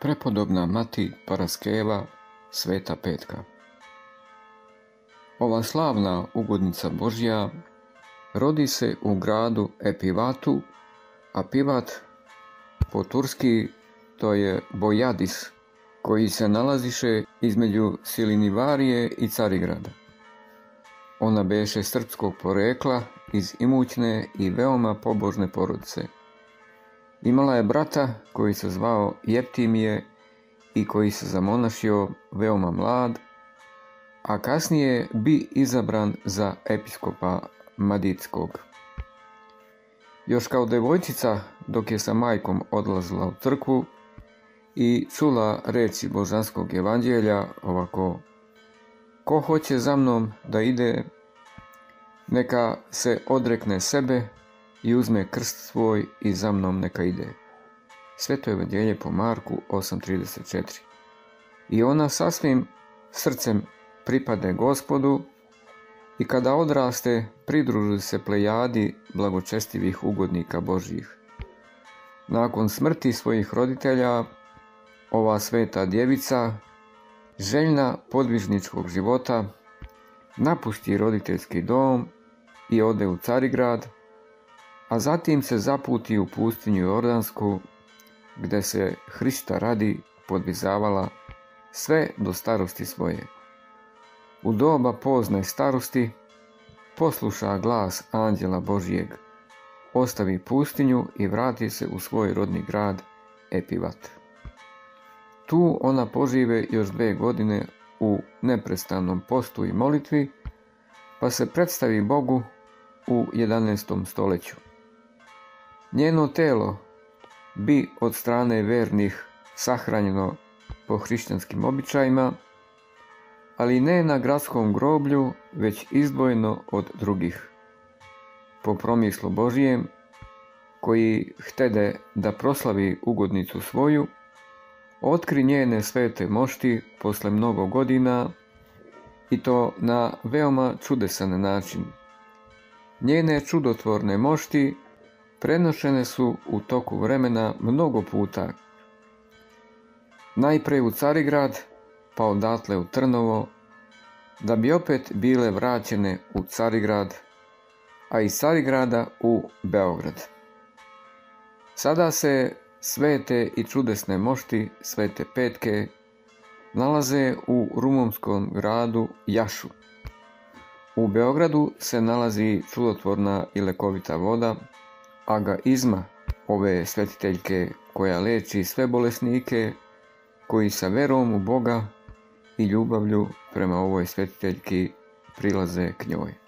prepodobna mati Paraskeva Sveta Petka. Ova slavna ugodnica Božja rodi se u gradu Epivatu, a Pivat po turski to je Bojadis, koji se nalaziše između Silinivarije i Carigrada. Ona beše srpskog porekla iz imućne i veoma pobožne porodice – Imala je brata koji se zvao Jeptimije i koji se zamonašio veoma mlad, a kasnije bi izabran za episkopa Maditskog. Još kao devojčica, dok je sa majkom odlazila u crkvu i čula reći božanskog evanđelja ovako Ko hoće za mnom da ide, neka se odrekne sebe i uzme krst svoj i za mnom neka ide. Sveto evanđelje po Marku 8.34 I ona sasvim srcem pripade gospodu i kada odraste pridruži se plejadi blagočestivih ugodnika Božjih. Nakon smrti svojih roditelja, ova sveta djevica, željna podvižničkog života, napušti roditeljski dom i ode u Carigrad, a zatim se zaputi u pustinju Jordansku, gdje se Hrista radi podvizavala sve do starosti svoje. U doba pozne starosti posluša glas anđela Božijeg, ostavi pustinju i vrati se u svoj rodni grad Epivat. Tu ona požive još dve godine u neprestanom postu i molitvi, pa se predstavi Bogu u 11. stoljeću. Njeno telo bi od strane vernih sahranjeno po hrišćanskim običajima, ali ne na gradskom groblju, već izdvojeno od drugih. Po promislu Božijem, koji htede da proslavi ugodnicu svoju, otkri njene svete mošti posle mnogo godina i to na veoma čudesan način. Njene čudotvorne mošti prenošene su u toku vremena mnogo puta. Najprej u Carigrad, pa odatle u Trnovo, da bi opet bile vraćene u Carigrad, a iz Carigrada u Beograd. Sada se svete i čudesne mošti Svete Petke nalaze u rumunskom gradu Jašu. U Beogradu se nalazi čudotvorna i lekovita voda aga izma ove svetiteljke koja leči sve bolesnike koji sa verom u Boga i ljubavlju prema ovoj svetiteljki prilaze k njoj.